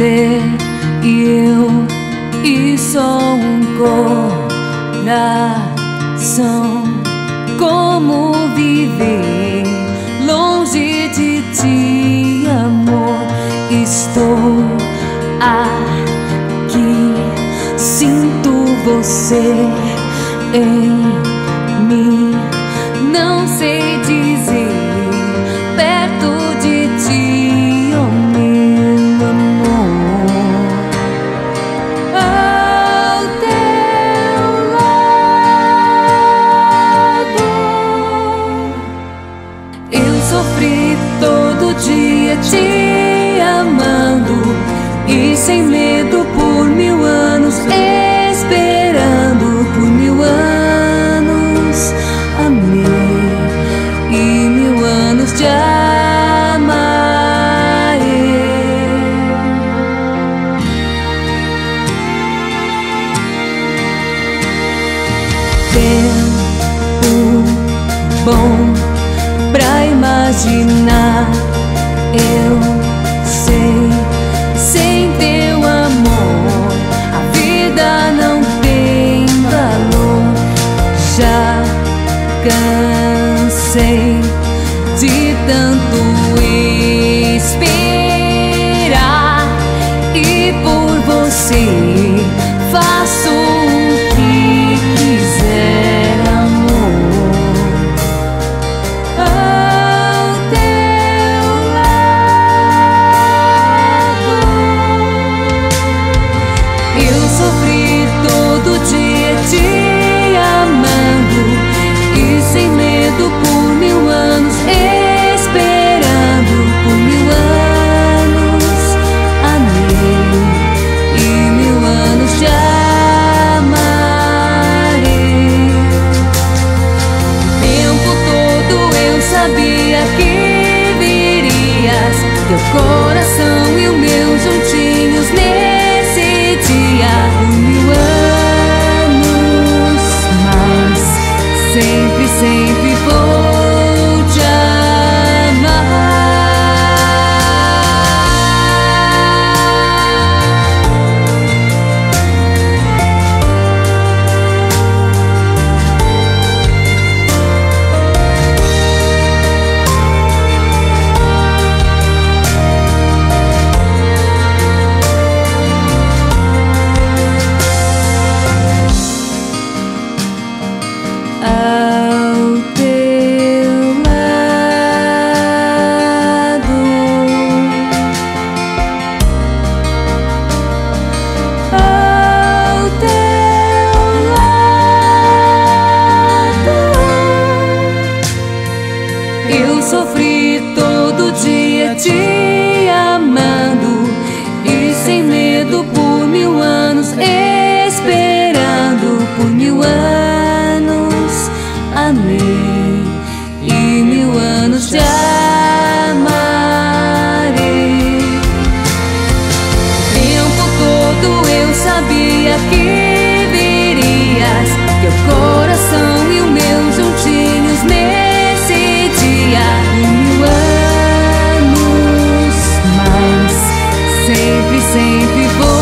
você e eu e sou um coração. Como viver longe de ti, amor? Estou aqui, sinto você em mim, não sei dizer. Eu sofri todo dia te amando e sem medo por mil anos esperando por mil anos amei e mil anos te amarei. Tempo bom pra imaginar. Eu sei, sem teu amor, a vida não tem valor. Já cansei de tanto esperar sofri todo dia te amando sempre vou.